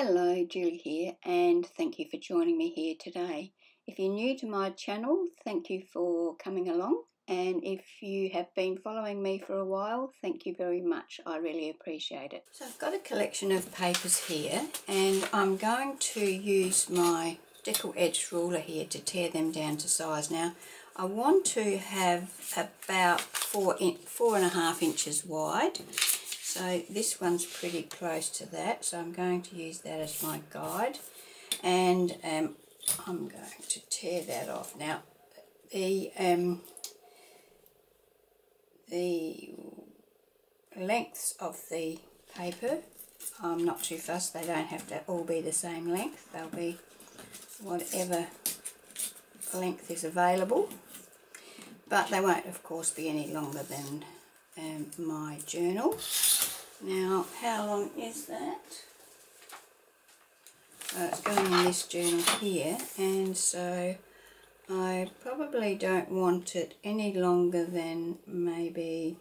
Hello, Julie here, and thank you for joining me here today. If you're new to my channel, thank you for coming along, and if you have been following me for a while, thank you very much. I really appreciate it. So I've got a collection of papers here, and I'm going to use my deckle edge ruler here to tear them down to size. Now, I want to have about four, in, four and a half inches wide so this one's pretty close to that, so I'm going to use that as my guide. And um, I'm going to tear that off. Now, the, um, the lengths of the paper, I'm not too fussed. They don't have to all be the same length. They'll be whatever length is available. But they won't, of course, be any longer than um, my journal. Now, how long is that? Uh, it's going in this journal here, and so I probably don't want it any longer than maybe,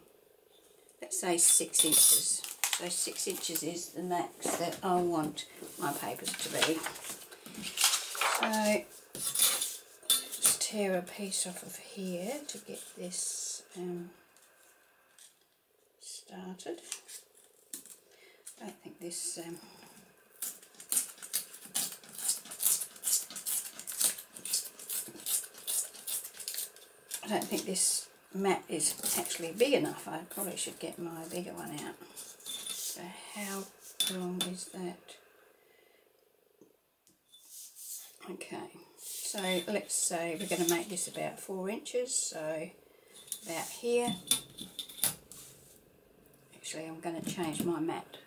let's say six inches. So six inches is the max that I want my papers to be. So, let's tear a piece off of here to get this um, started. I don't think this um, I don't think this mat is actually big enough. I probably should get my bigger one out. So how long is that? Okay, so let's say we're going to make this about four inches, so about here. Actually, I'm going to change my mat.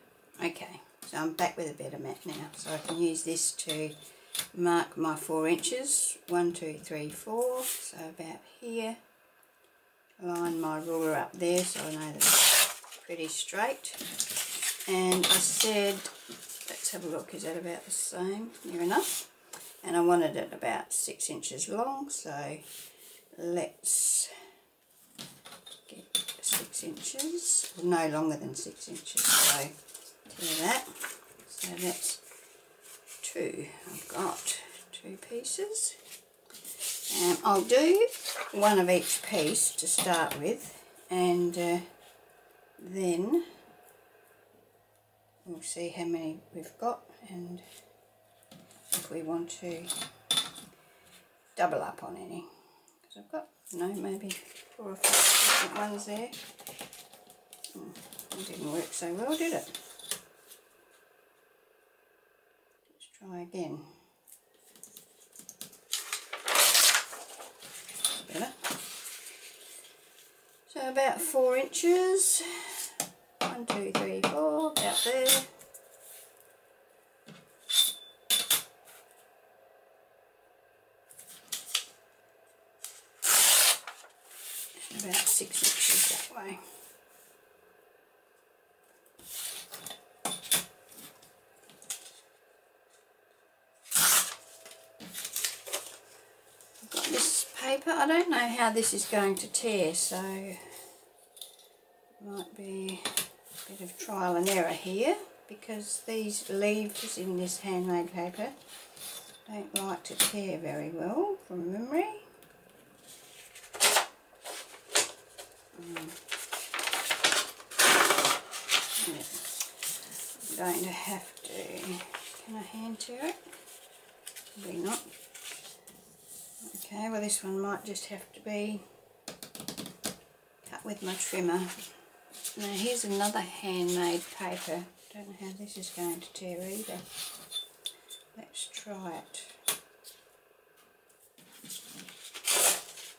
Okay, so I'm back with a better mat now. So I can use this to mark my four inches. One, two, three, four. So about here. Line my ruler up there so I know that it's pretty straight. And I said, let's have a look, is that about the same? Near enough. And I wanted it about six inches long, so let's get six inches, no longer than six inches. So that. So that's two. I've got two pieces. And I'll do one of each piece to start with and uh, then we'll see how many we've got and if we want to double up on any because I've got no maybe four or five different ones there it didn't work so well did it try again. Better. So about four inches. One, two, three, four, about there. about six inches that way. Paper. I don't know how this is going to tear, so might be a bit of trial and error here because these leaves in this handmade paper don't like to tear very well from memory. Mm. I'm going to have to, can I hand tear it? Probably not. Okay, well this one might just have to be cut with my trimmer. Now here's another handmade paper. Don't know how this is going to tear either. Let's try it.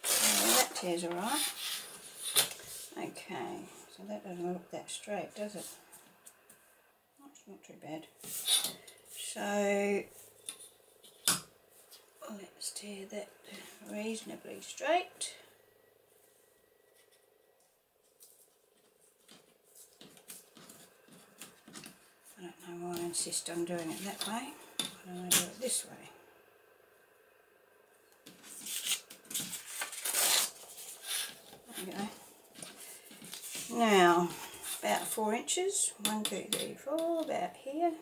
Oh, that tears alright. Okay, so that doesn't look that straight, does it? That's not too bad. So let's tear that reasonably straight. I don't know why I insist on doing it that way. Why don't I do it this way? There. Now, about four inches. One, two, three, four, about here.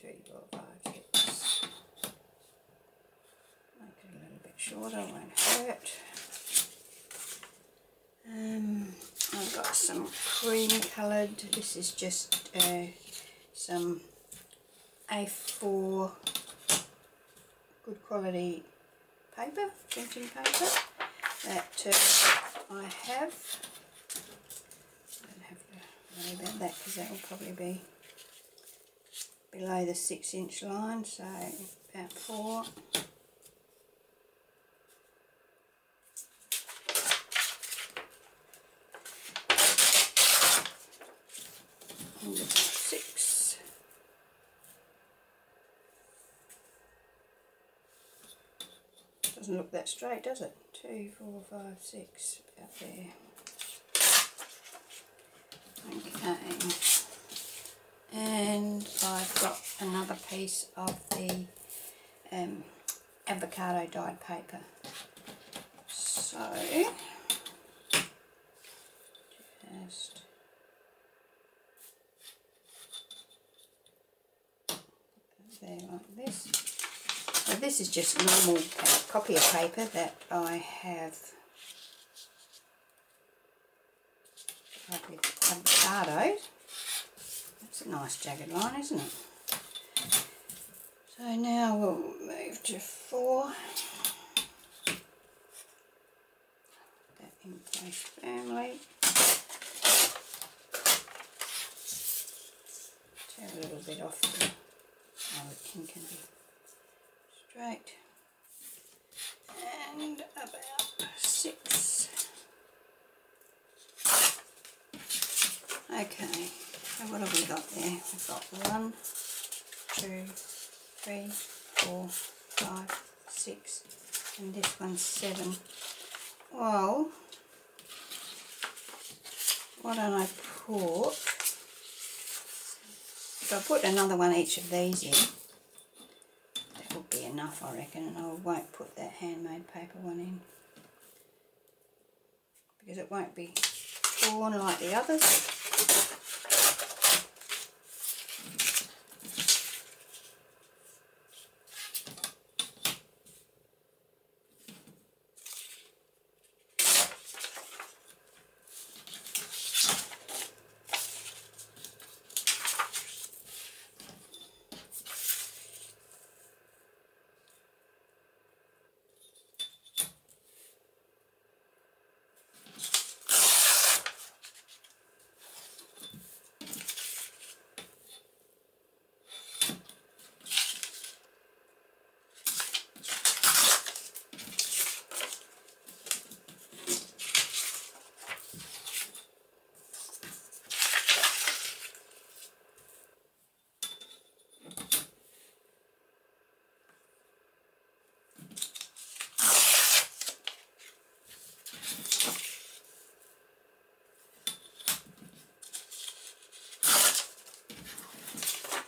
three, four, five, six. Make it a little bit shorter, won't hurt. Um, I've got some coloured, this is just uh, some A4 good quality paper, printing paper that uh, I have. I don't have to worry about that because that will probably be below the six inch line, so about four. Six. Doesn't look that straight, does it? Two, four, five, six, about there. Okay. And I've got another piece of the um, avocado dyed paper. So, just there like this. So this is just normal copy of paper that I have with avocado. That's a nice jagged line, isn't it? So now we'll move to four. That in place firmly. A little bit off the, oh it can, can be straight. And about six. Okay, so what have we got there? We've got one, two, three, four, five, six, and this one's seven. Well, why don't I put, if I put another one each of these in, that will be enough I reckon, and I won't put that handmade paper one in because it won't be torn like the others.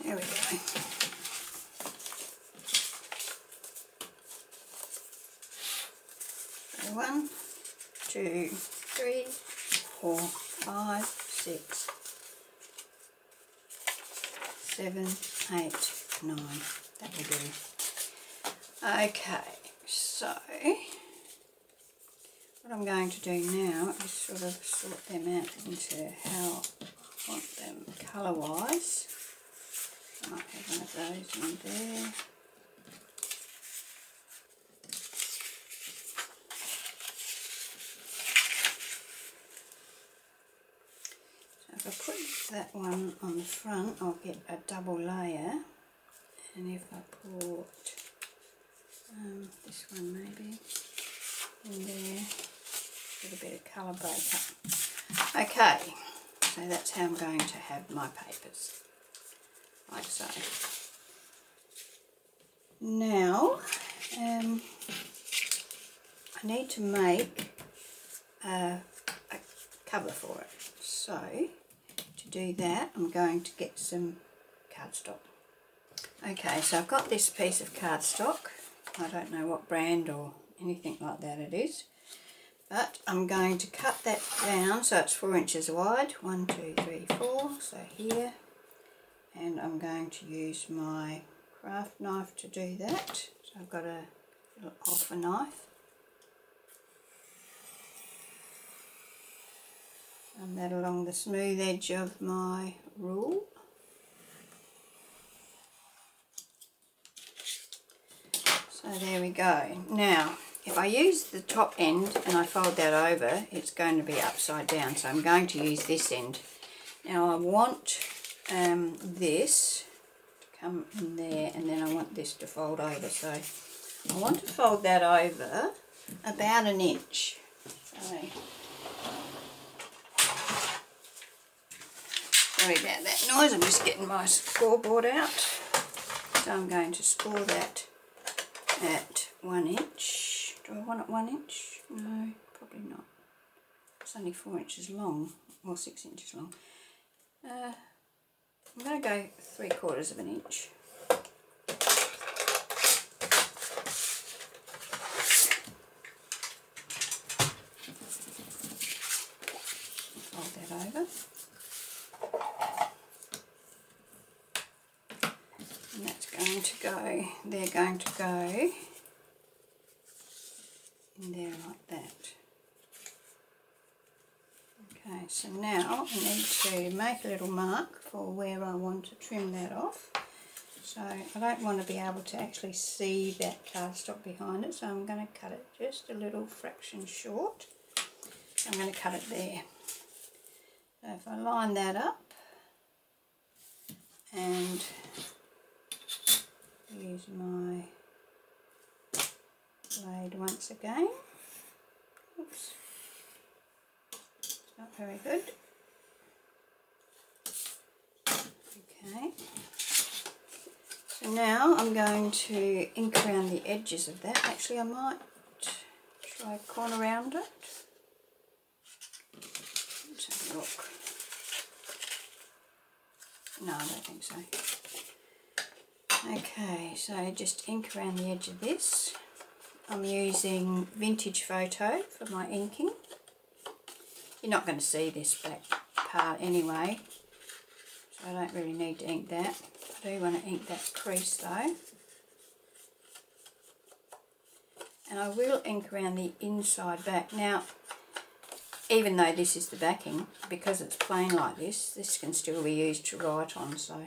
There we go. So one, two, three, four, five, six, seven, eight, nine. That will do. Okay, so what I'm going to do now is sort of sort them out into how I want them colour wise. I might have one of those in there. So if I put that one on the front, I'll get a double layer. And if I put um, this one maybe in there, a bit of colour break up. Okay, so that's how I'm going to have my papers like so. Now, um, I need to make a, a cover for it. So, to do that, I'm going to get some cardstock. Okay, so I've got this piece of cardstock. I don't know what brand or anything like that it is. But I'm going to cut that down so it's four inches wide. One, two, three, four. So here and I'm going to use my craft knife to do that. So I've got a little Olfa knife. And that along the smooth edge of my rule. So there we go. Now, if I use the top end and I fold that over, it's going to be upside down. So I'm going to use this end. Now I want um, this to come in there and then I want this to fold over. So I want to fold that over about an inch. So, sorry about that noise, I'm just getting my scoreboard out. So I'm going to score that at one inch. Do I want it one inch? No, probably not. It's only four inches long, or six inches long. Uh, I'm going to go three quarters of an inch. Fold that over. And that's going to go, they're going to go in there like that. Okay, so now I need to make a little mark for where I want to trim that off. So I don't want to be able to actually see that cardstock behind it, so I'm going to cut it just a little fraction short. I'm going to cut it there. So if I line that up and use my blade once again. Oops. Not very good. Okay. So now I'm going to ink around the edges of that. Actually I might try a corner around it. Let's have a look. No, I don't think so. Okay, so just ink around the edge of this. I'm using Vintage Photo for my inking. You're not going to see this back part anyway, so I don't really need to ink that. I do want to ink that crease though. And I will ink around the inside back. Now, even though this is the backing, because it's plain like this, this can still be used to write on, so,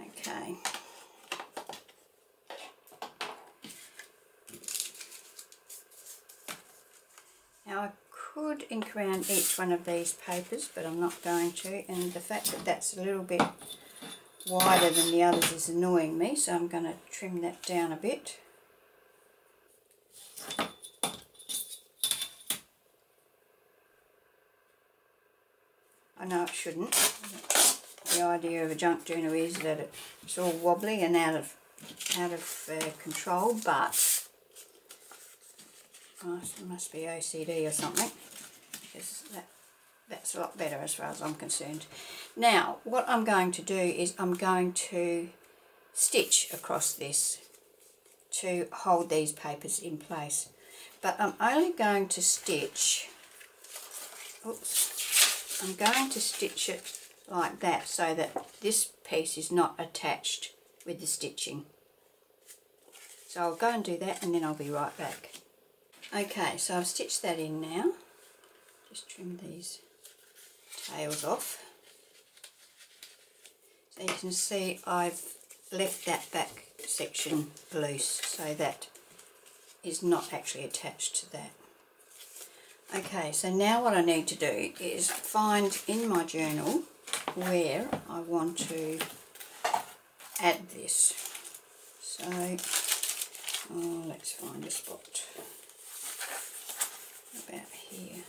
okay. Now I could ink around each one of these papers, but I'm not going to, and the fact that that's a little bit wider than the others is annoying me, so I'm going to trim that down a bit. I know it shouldn't. The idea of a junk journal is that it's all wobbly and out of out of uh, control, but oh, it must be OCD or something because that that's a lot better as far as I'm concerned. Now, what I'm going to do is I'm going to stitch across this to hold these papers in place. But I'm only going to stitch, oops, I'm going to stitch it like that so that this piece is not attached with the stitching. So I'll go and do that and then I'll be right back. Okay, so I've stitched that in now. Just trim these tails off. So you can see I've left that back section loose so that is not actually attached to that. Okay, so now what I need to do is find in my journal where I want to add this. So, oh, let's find a spot about here.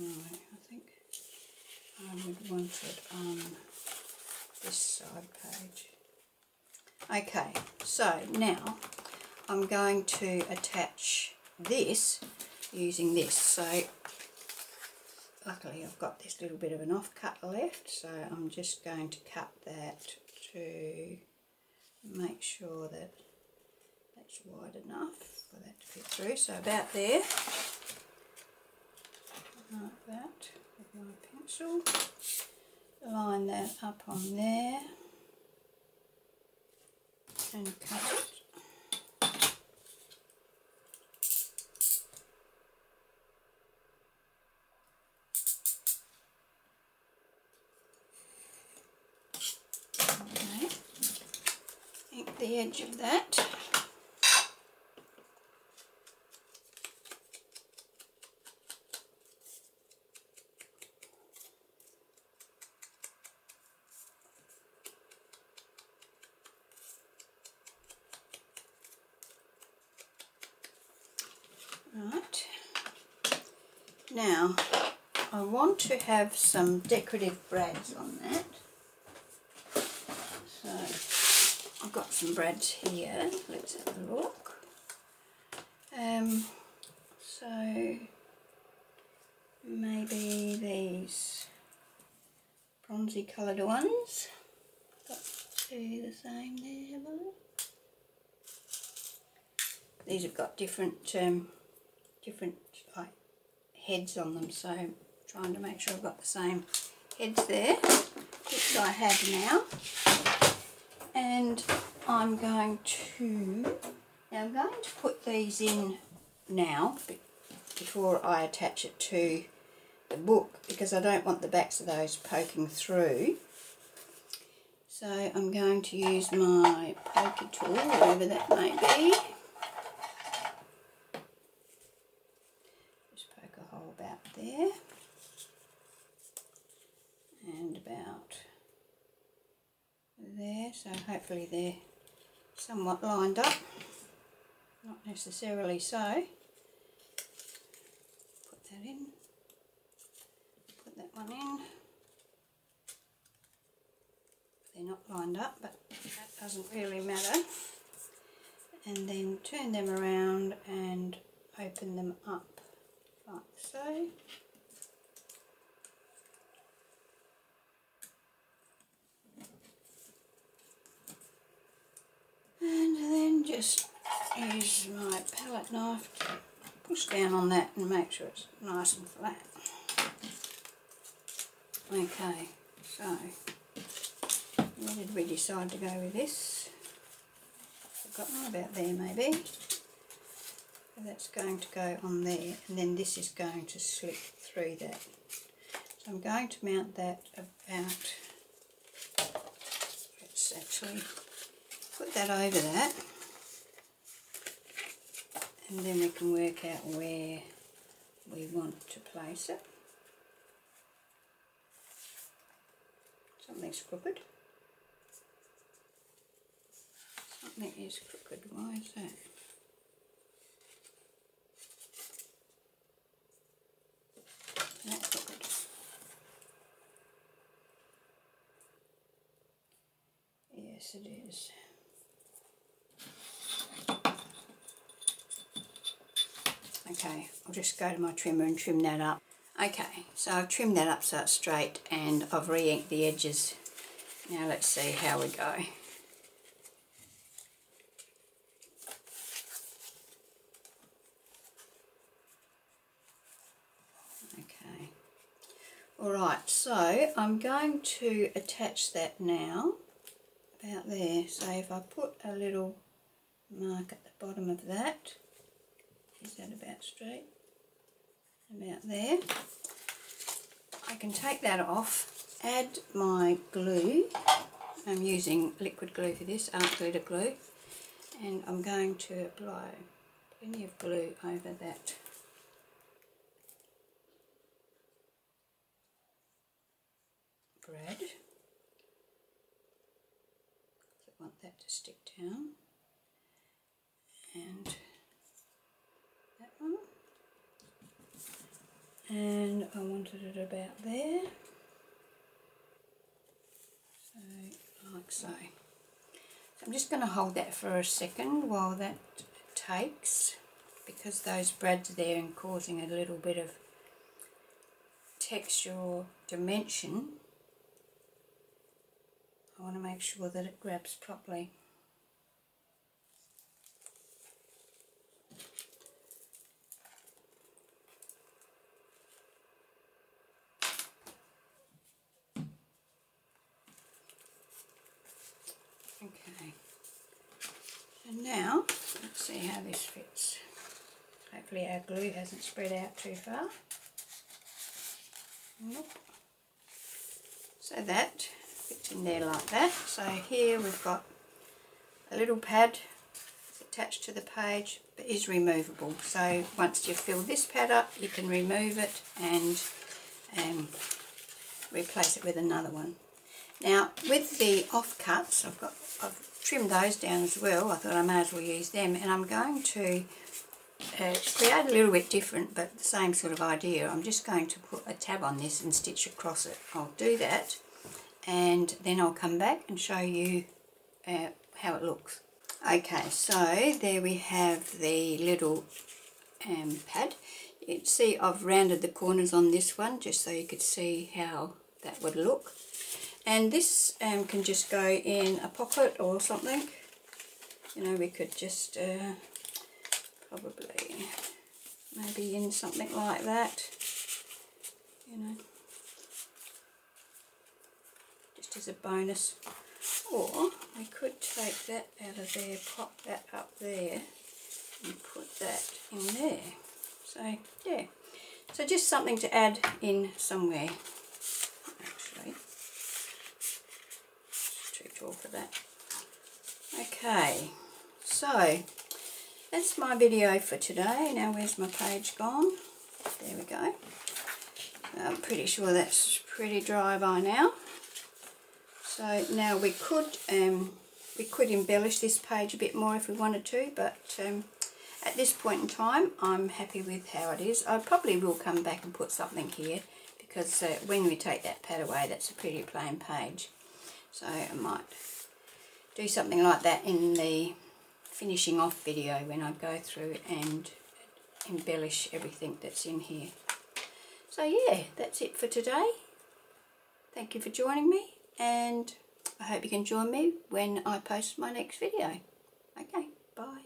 I think I would want it on this side page. Okay, so now I'm going to attach this using this. So luckily I've got this little bit of an off offcut left, so I'm just going to cut that to make sure that that's wide enough for that to fit through. So about there. like that with my pencil. Line that up on there and cut it. The edge of that. Right. Now, I want to have some decorative brads on that. So, I've got some brads here. Let's have a look. Um, so, maybe these bronzy coloured ones. Got two the same there? These have got different um, different like heads on them so I'm trying to make sure I've got the same heads there which I have now and I'm going to now I'm going to put these in now before I attach it to the book because I don't want the backs of those poking through. So I'm going to use my poker tool whatever that may be. Just poke a hole about there. And about there so hopefully they're somewhat lined up. Not necessarily so. Put that in. Put that one in. They're not lined up but that doesn't really matter. And then turn them around and open them up like so. And then just use my palette knife to push down on that and make sure it's nice and flat. Okay, so where did we decide to go with this? Forgotten about there maybe that's going to go on there and then this is going to slip through that. So I'm going to mount that about, let's actually put that over that and then we can work out where we want to place it. Something's crooked. Something is crooked. Why is that? Yes, it is. Okay, I'll just go to my trimmer and trim that up. Okay, so I've trimmed that up so it's straight and I've re-inked the edges. Now let's see how we go. Okay. Alright, so I'm going to attach that now, about there. So if I put a little mark at the bottom of that, is that about straight? About there. I can take that off, add my glue. I'm using liquid glue for this, art glitter glue. And I'm going to apply plenty of glue over that brad. I want that to stick down. And that one. And I wanted it about there. So, like so. so I'm just going to hold that for a second while that takes because those brads there and causing a little bit of texture or dimension I want to make sure that it grabs properly. Okay. And now, let's see how this fits. Hopefully our glue hasn't spread out too far. Nope. So that fits in there like that. So here we've got a little pad attached to the page but is removable. So once you fill this pad up you can remove it and um, replace it with another one. Now with the offcuts I've got I've trimmed those down as well. I thought I may as well use them and I'm going to uh, create a little bit different but the same sort of idea. I'm just going to put a tab on this and stitch across it. I'll do that and then I'll come back and show you uh, how it looks. Okay, so there we have the little um, pad. You see I've rounded the corners on this one just so you could see how that would look. And this um, can just go in a pocket or something. You know, we could just uh, probably maybe in something like that. You know, just as a bonus. Or I could take that out of there, pop that up there and put that in there. So yeah, so just something to add in somewhere actually. It's too tall for that. Okay, so that's my video for today. Now where's my page gone? There we go. I'm pretty sure that's pretty dry by now. So now we could um, we could embellish this page a bit more if we wanted to, but um, at this point in time I'm happy with how it is. I probably will come back and put something here because uh, when we take that pad away that's a pretty plain page. So I might do something like that in the finishing off video when I go through and embellish everything that's in here. So yeah, that's it for today. Thank you for joining me and I hope you can join me when I post my next video. Okay, bye.